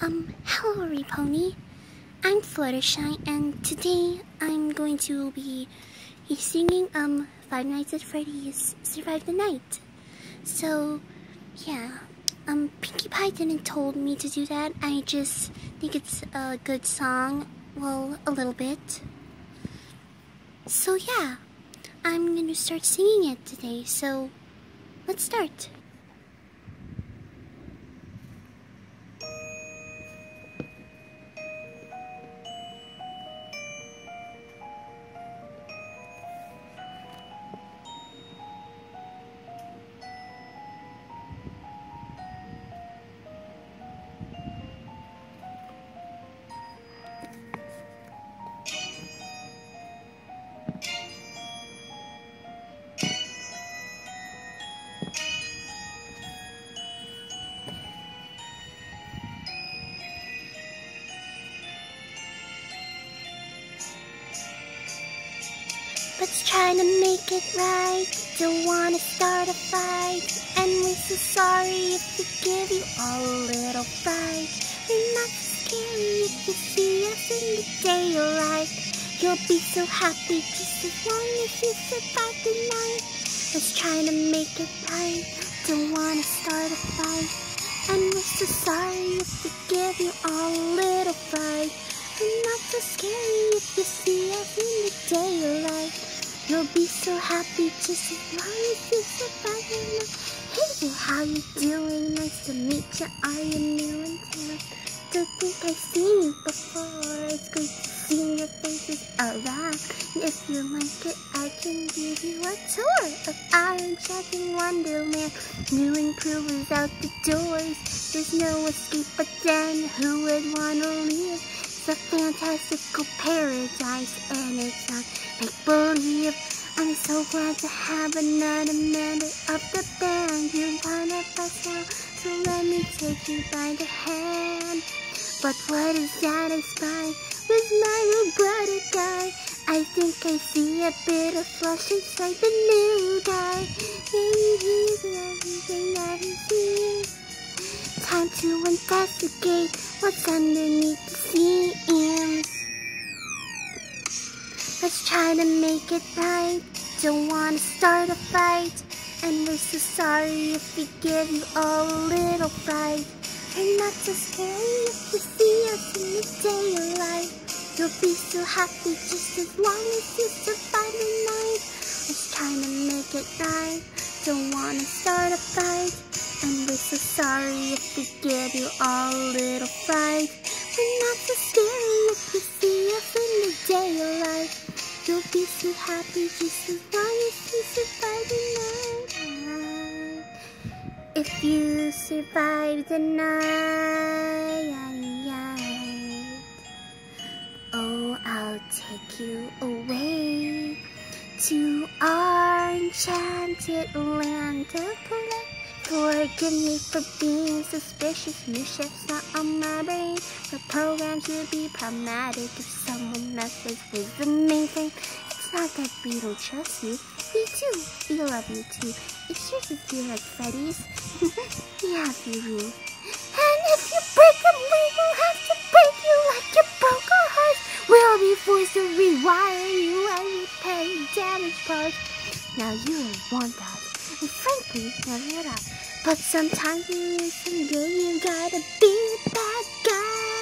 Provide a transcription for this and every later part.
Um, hello, Repony. I'm Fluttershy, and today I'm going to be singing um Five Nights at Freddy's Survive the Night. So, yeah, um, Pinkie Pie didn't told me to do that. I just think it's a good song. Well, a little bit. So yeah, I'm gonna start singing it today. So, let's start. Let's try to make it right. Don't wanna start a fight. And we're so sorry if we give you all a little fright. We're not scary if you see us in the daylight. You'll be so happy just as long as you survive the night. Let's try to make it right. Don't wanna start a fight. And we're so sorry if we give you all a little fright. Happy just as long as you survive night. Hey how you doing? Nice to meet you. Are you new in town? Don't think I've seen you before. It's great to see your faces around. And if you like it, I can give you a tour of Iron Jack Wonderland. New improvers out the doors. There's no escape, but then who would wanna leave? It's a fantastical paradise, and it's on make believe. I'm so glad to have another member of the band. You're one of us now, so let me take you by the hand. But what is that I spy? With my little brother guy? I think I see a bit of flesh inside the new guy. Maybe he's everything that he sees. Time to investigate what's underneath the seams. Let's try to make it right. Don't wanna start a fight. And we're so sorry if we give you all a little fright. We're not so scary if you see us in the daylight. You'll be so happy just as long as you survive the night. Let's try to make it right. Don't wanna start a fight. And we're so sorry if we give you all a little fright. We're not so scary if you see us in the daylight. You'll be so happy just as long as you survive the night. If you survive the night, oh, I'll take you away to our enchanted land of. Forgive me for being suspicious. New chefs not on my brain. The program should be problematic if someone messes with the main thing. It's not that we don't trust you. We do. We love you too. It's just if you like Freddy's. we have you rules. And if you break them, we will have to break you like you broke our hearts. We'll be forced to rewire you and repair damaged parts. Now you want that. And frankly, never up. But sometimes you you gotta be a bad guy.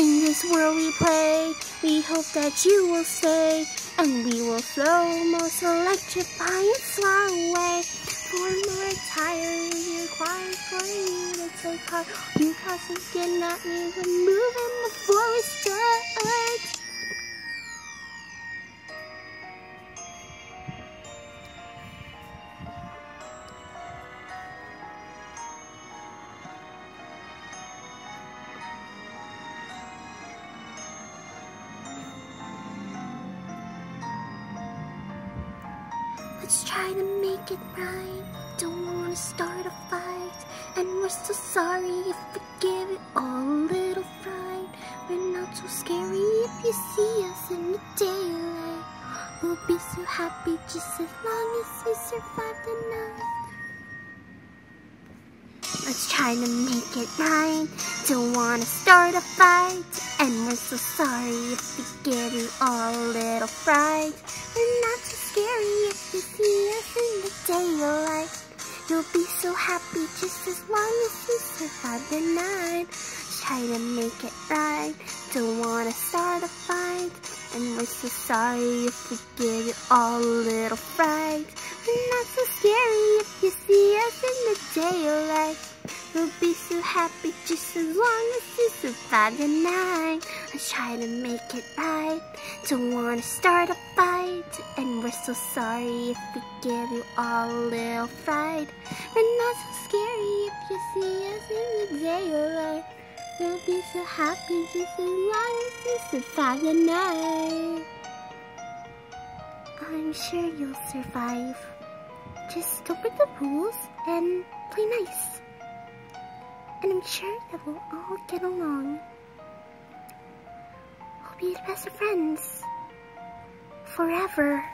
In this world we play, we hope that you will stay. And we will slow most electrify and fly away. For more tires required for you to take part. You getting at me, we're moving before we start. Let's try to make it right. Don't wanna start a fight. And we're so sorry if we give it all a little fright. We're not so scary if you see us in the daylight. We'll be so happy just as long as we survive the night. Let's try to make it right. Don't wanna start a fight. And we're so sorry if we give you all a little fright. We're not you see us in the daylight. You'll be so happy just as long as you survive the night. Try to make it right. Don't wanna start a fight. And we're so sorry if we give you all a little fright. We're not so scary if you see us in the daylight. We'll be so happy just as long as you survive the night. Let's try to make it right. Don't wanna start a fight. And we're so sorry if we give you all a little fright. We're not so scary if you see us in the day, daylight. We'll be so happy just as long as you survive the night. I'm sure you'll survive. Just with the rules and play nice. And I'm sure that we'll all get along. We'll be the best of friends. Forever.